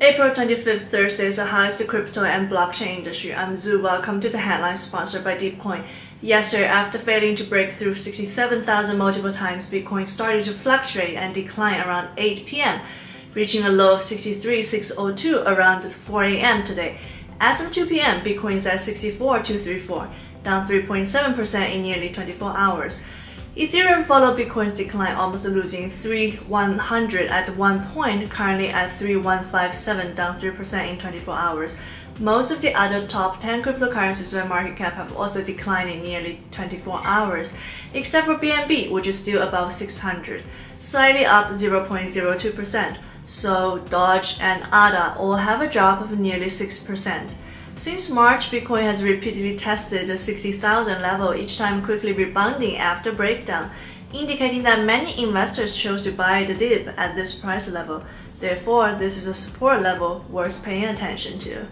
April 25th, Thursday is the highest crypto and blockchain industry. I'm Zu. Welcome to the headline sponsored by DeepCoin. Yesterday, after failing to break through 67,000 multiple times, Bitcoin started to fluctuate and decline around 8 p.m., reaching a low of 63,602 around 4 a.m. today. As of 2 p.m., Bitcoin is at 64,234, down 3.7% in nearly 24 hours. Ethereum followed Bitcoin's decline, almost losing 3,100 at one point, currently at 3,157, down 3% in 24 hours. Most of the other top 10 cryptocurrencies by market cap have also declined in nearly 24 hours, except for BNB, which is still above 600, slightly up 0.02%. So DOGE and ADA all have a drop of nearly 6%. Since March, Bitcoin has repeatedly tested the 60,000 level, each time quickly rebounding after breakdown, indicating that many investors chose to buy the dip at this price level. Therefore, this is a support level worth paying attention to.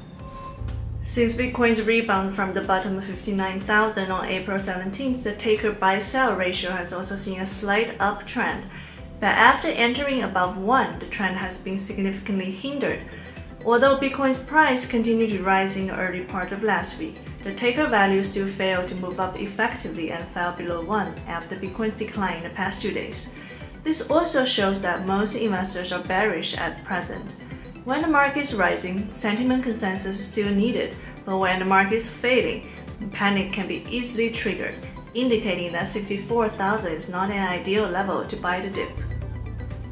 Since Bitcoin's rebound from the bottom of 59,000 on April 17th, the taker buy sell ratio has also seen a slight uptrend. But after entering above 1, the trend has been significantly hindered. Although Bitcoin's price continued to rise in the early part of last week, the taker value still failed to move up effectively and fell below 1 after Bitcoin's decline in the past two days. This also shows that most investors are bearish at present. When the market is rising, sentiment consensus is still needed, but when the market is failing, panic can be easily triggered, indicating that 64,000 is not an ideal level to buy the dip.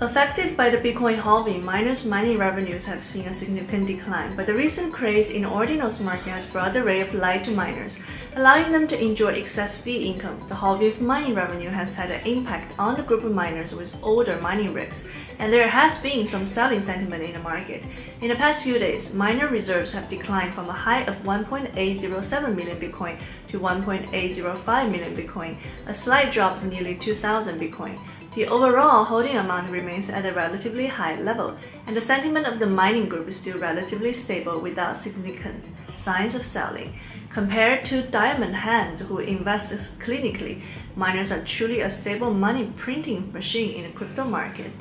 Affected by the Bitcoin halving, miners' mining revenues have seen a significant decline, but the recent craze in Ordinals market has brought a ray of light to miners, allowing them to enjoy excess fee income. The halving of mining revenue has had an impact on the group of miners with older mining rigs, and there has been some selling sentiment in the market. In the past few days, miner reserves have declined from a high of 1.807 million Bitcoin to 1.805 million Bitcoin, a slight drop of nearly 2,000 Bitcoin. The overall holding amount remains at a relatively high level, and the sentiment of the mining group is still relatively stable without significant signs of selling. Compared to diamond hands who invest clinically, miners are truly a stable money printing machine in the crypto market.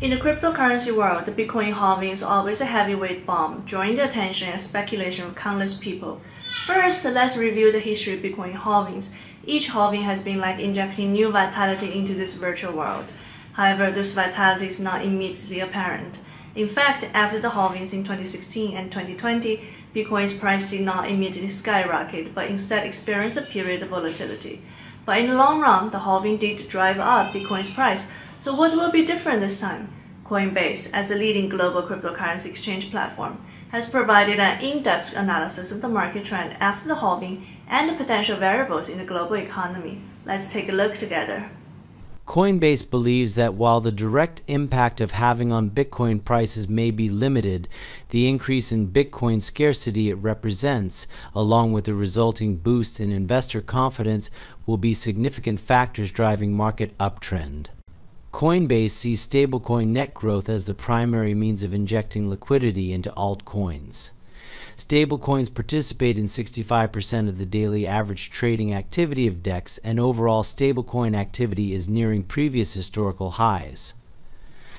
In the cryptocurrency world, the Bitcoin halving is always a heavyweight bomb, drawing the attention and speculation of countless people. First, let's review the history of Bitcoin halvings. Each halving has been like injecting new vitality into this virtual world. However, this vitality is not immediately apparent. In fact, after the halvings in 2016 and 2020, Bitcoin's price did not immediately skyrocket, but instead experienced a period of volatility. But in the long run, the halving did drive up Bitcoin's price. So what will be different this time? Coinbase, as a leading global cryptocurrency exchange platform, has provided an in-depth analysis of the market trend after the halving and the potential variables in the global economy. Let's take a look together. Coinbase believes that while the direct impact of halving on Bitcoin prices may be limited, the increase in Bitcoin scarcity it represents, along with the resulting boost in investor confidence, will be significant factors driving market uptrend. Coinbase sees stablecoin net growth as the primary means of injecting liquidity into altcoins. Stablecoins participate in 65% of the daily average trading activity of DEX, and overall stablecoin activity is nearing previous historical highs.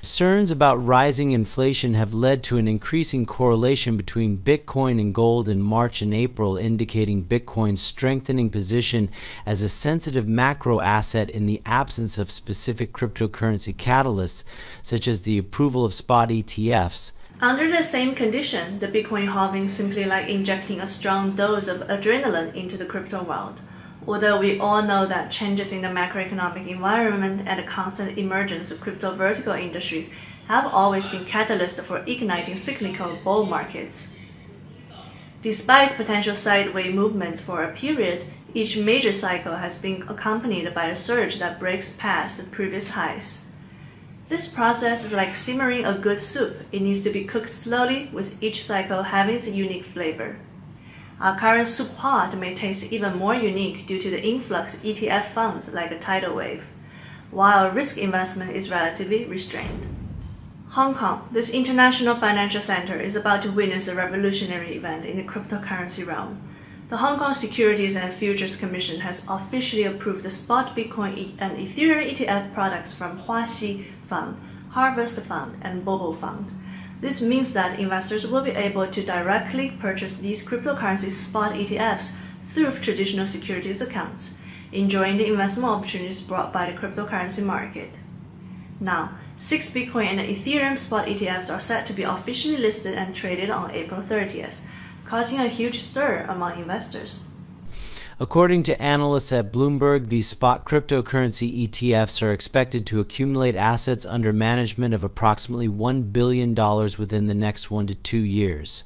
Concerns about rising inflation have led to an increasing correlation between Bitcoin and gold in March and April, indicating Bitcoin's strengthening position as a sensitive macro asset in the absence of specific cryptocurrency catalysts, such as the approval of spot ETFs under the same condition, the Bitcoin halving simply like injecting a strong dose of adrenaline into the crypto world. Although we all know that changes in the macroeconomic environment and the constant emergence of crypto vertical industries have always been catalysts for igniting cyclical bull markets. Despite potential sideways movements for a period, each major cycle has been accompanied by a surge that breaks past the previous highs. This process is like simmering a good soup. It needs to be cooked slowly, with each cycle having its unique flavor. Our current soup pot may taste even more unique due to the influx ETF funds like a tidal wave, while risk investment is relatively restrained. Hong Kong, this international financial center, is about to witness a revolutionary event in the cryptocurrency realm. The Hong Kong Securities and Futures Commission has officially approved the spot Bitcoin and Ethereum ETF products from Huaxia Fund, Harvest Fund, and Bobo Fund. This means that investors will be able to directly purchase these cryptocurrency spot ETFs through traditional securities accounts, enjoying the investment opportunities brought by the cryptocurrency market. Now, six Bitcoin and Ethereum spot ETFs are set to be officially listed and traded on April 30th, causing a huge stir among investors. According to analysts at Bloomberg, these spot cryptocurrency ETFs are expected to accumulate assets under management of approximately $1 billion within the next one to two years.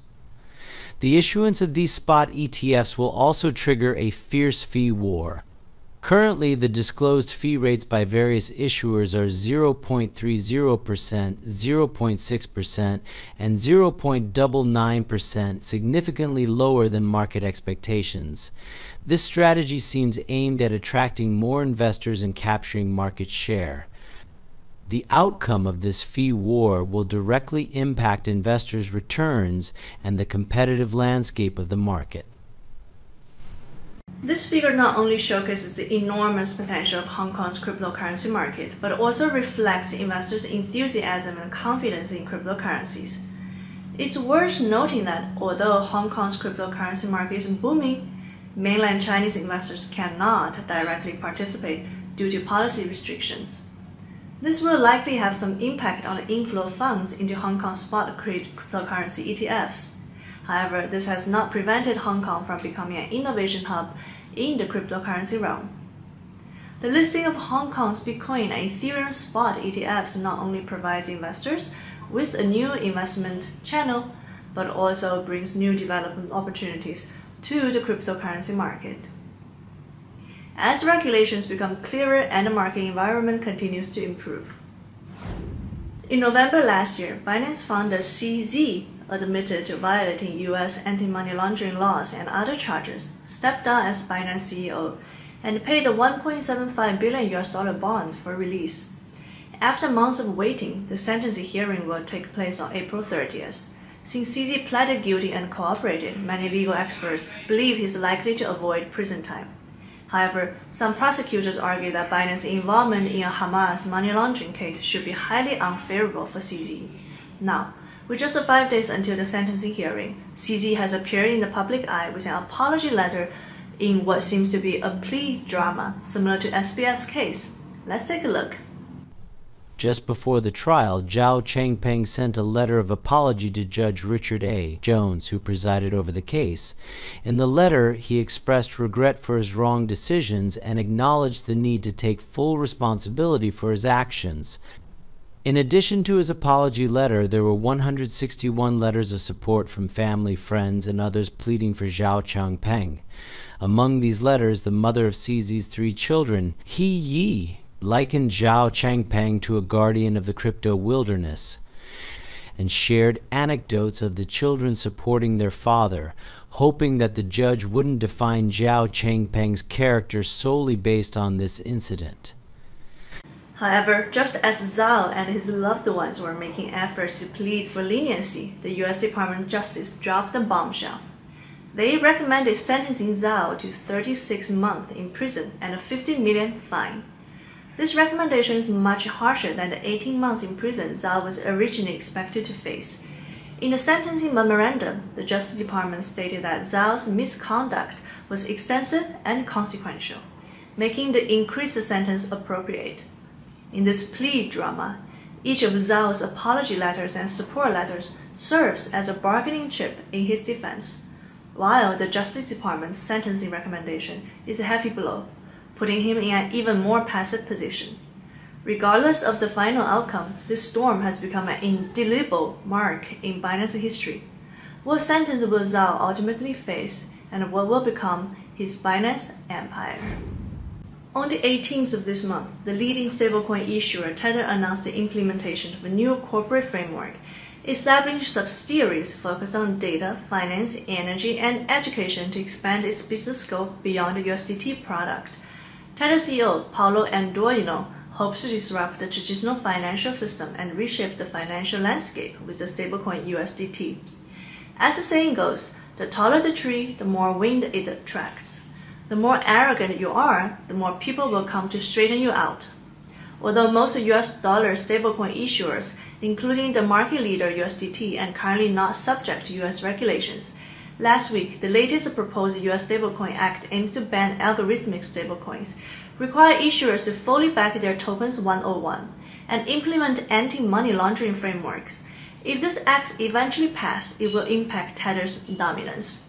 The issuance of these spot ETFs will also trigger a fierce fee war. Currently, the disclosed fee rates by various issuers are 0.30%, 0.6%, and 0.99%, significantly lower than market expectations. This strategy seems aimed at attracting more investors and capturing market share. The outcome of this fee war will directly impact investors' returns and the competitive landscape of the market. This figure not only showcases the enormous potential of Hong Kong's cryptocurrency market, but also reflects investors' enthusiasm and confidence in cryptocurrencies. It's worth noting that although Hong Kong's cryptocurrency market is booming, mainland Chinese investors cannot directly participate due to policy restrictions. This will likely have some impact on the inflow of funds into Hong Kong spot cryptocurrency ETFs. However, this has not prevented Hong Kong from becoming an innovation hub in the cryptocurrency realm. The listing of Hong Kong's Bitcoin and Ethereum spot ETFs not only provides investors with a new investment channel, but also brings new development opportunities to the cryptocurrency market. As regulations become clearer and the market environment continues to improve. In November last year, Binance founder CZ admitted to violating U.S. anti-money laundering laws and other charges, stepped down as Binance CEO, and paid a 1.75 billion US dollar bond for release. After months of waiting, the sentencing hearing will take place on April 30th. Since CZ pleaded guilty and cooperated, many legal experts believe he is likely to avoid prison time. However, some prosecutors argue that Binance's involvement in a Hamas money laundering case should be highly unfavorable for CZ. Now, with just five days until the sentencing hearing, CZ has appeared in the public eye with an apology letter in what seems to be a plea drama similar to SBF's case. Let's take a look. Just before the trial, Zhao Changpeng sent a letter of apology to Judge Richard A. Jones, who presided over the case. In the letter, he expressed regret for his wrong decisions and acknowledged the need to take full responsibility for his actions. In addition to his apology letter, there were 161 letters of support from family, friends, and others pleading for Zhao Changpeng. Among these letters, the mother of CZ's three children, He Yi, likened Zhao Changpeng to a guardian of the crypto wilderness and shared anecdotes of the children supporting their father, hoping that the judge wouldn't define Zhao Changpeng's character solely based on this incident. However, just as Zhao and his loved ones were making efforts to plead for leniency, the U.S. Department of Justice dropped the bombshell. They recommended sentencing Zhao to 36 months in prison and a 50 million fine. This recommendation is much harsher than the 18 months in prison Zhao was originally expected to face. In the sentencing memorandum, the Justice Department stated that Zhao's misconduct was extensive and consequential, making the increased sentence appropriate. In this plea drama, each of Zhao's apology letters and support letters serves as a bargaining chip in his defense, while the Justice Department's sentencing recommendation is a heavy blow, putting him in an even more passive position. Regardless of the final outcome, this storm has become an indelible mark in Binance history. What sentence will Zhao ultimately face, and what will become his Binance empire? On the 18th of this month, the leading stablecoin issuer Tether announced the implementation of a new corporate framework, establishing subsidiaries focused on data, finance, energy, and education to expand its business scope beyond the USDT product. Tether CEO Paolo Ardoino hopes to disrupt the traditional financial system and reshape the financial landscape with the stablecoin USDT. As the saying goes, the taller the tree, the more wind it attracts. The more arrogant you are, the more people will come to straighten you out. Although most US dollar stablecoin issuers, including the market leader USDT, are currently not subject to US regulations, last week the latest proposed US Stablecoin Act aims to ban algorithmic stablecoins, require issuers to fully back their tokens 101, and implement anti-money laundering frameworks. If this act eventually passes, it will impact Tether's dominance.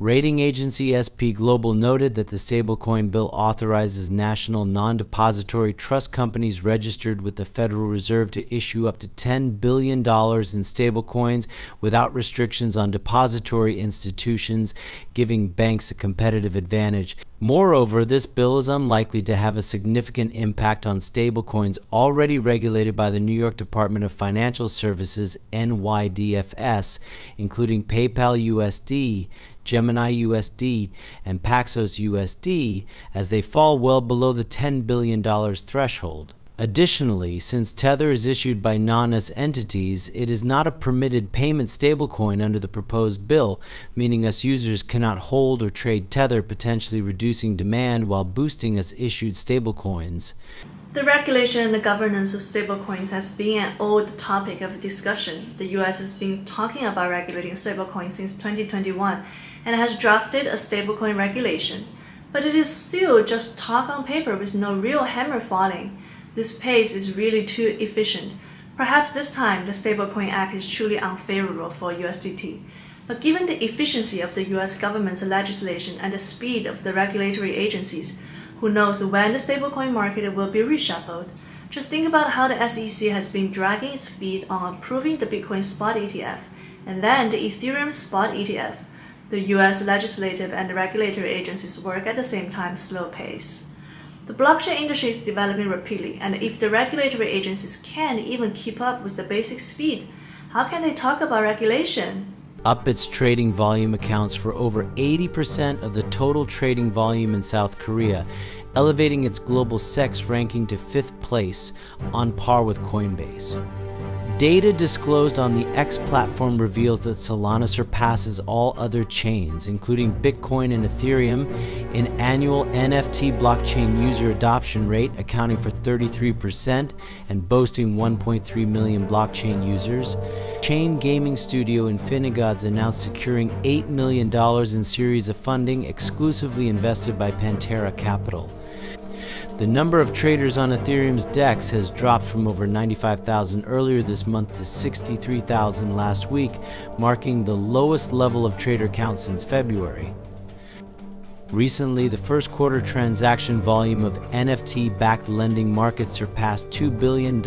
Rating agency SP Global noted that the stablecoin bill authorizes national non depository trust companies registered with the Federal Reserve to issue up to $10 billion in stablecoins without restrictions on depository institutions, giving banks a competitive advantage. Moreover, this bill is unlikely to have a significant impact on stablecoins already regulated by the New York Department of Financial Services NYDFS, including PayPal USD, Gemini USD, and Paxos USD, as they fall well below the $10 billion threshold. Additionally, since Tether is issued by non-US entities, it is not a permitted payment stablecoin under the proposed bill, meaning us users cannot hold or trade Tether, potentially reducing demand while boosting us issued stablecoins. The regulation and the governance of stablecoins has been an old topic of discussion. The US has been talking about regulating stablecoins since 2021 and has drafted a stablecoin regulation, but it is still just talk on paper with no real hammer falling. This pace is really too efficient. Perhaps this time the Stablecoin Act is truly unfavorable for USDT. But given the efficiency of the US government's legislation and the speed of the regulatory agencies, who knows when the stablecoin market will be reshuffled? Just think about how the SEC has been dragging its feet on approving the Bitcoin spot ETF and then the Ethereum spot ETF. The US legislative and regulatory agencies work at the same time slow pace. The blockchain industry is developing rapidly, and if the regulatory agencies can't even keep up with the basic speed, how can they talk about regulation? Upbit trading volume accounts for over 80% of the total trading volume in South Korea, elevating its global CEX ranking to fifth place, on par with Coinbase. Data disclosed on the X platform reveals that Solana surpasses all other chains, including Bitcoin and Ethereum, in annual NFT blockchain user adoption rate, accounting for 33% and boasting 1.3 million blockchain users. Chain gaming studio Infinigods announced securing $8 million in series of funding exclusively invested by Pantera Capital. The number of traders on Ethereum's DEX has dropped from over 95,000 earlier this month to 63,000 last week, marking the lowest level of trader count since February. Recently, the first quarter transaction volume of NFT backed lending markets surpassed $2 billion,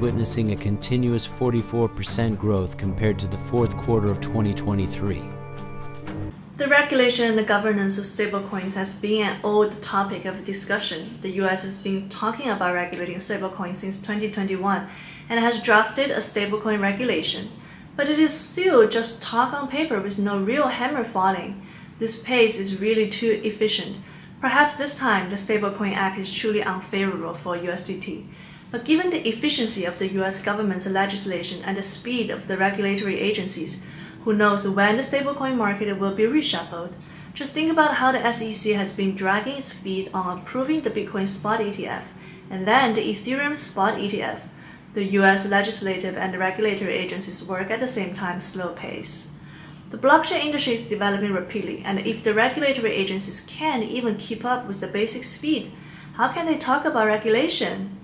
witnessing a continuous 44% growth compared to the fourth quarter of 2023. The regulation and the governance of stablecoins has been an old topic of discussion. The US has been talking about regulating stablecoins since 2021 and has drafted a stablecoin regulation, but it is still just talk on paper with no real hammer falling. This pace is really too efficient. Perhaps this time the Stablecoin Act is truly unfavorable for USDT. But given the efficiency of the US government's legislation and the speed of the regulatory agencies, who knows when the stablecoin market will be reshuffled? Just think about how the SEC has been dragging its feet on approving the Bitcoin spot ETF and then the Ethereum spot ETF. The US legislative and regulatory agencies work at the same time slow pace. The blockchain industry is developing rapidly, and if the regulatory agencies can't even keep up with the basic speed, how can they talk about regulation?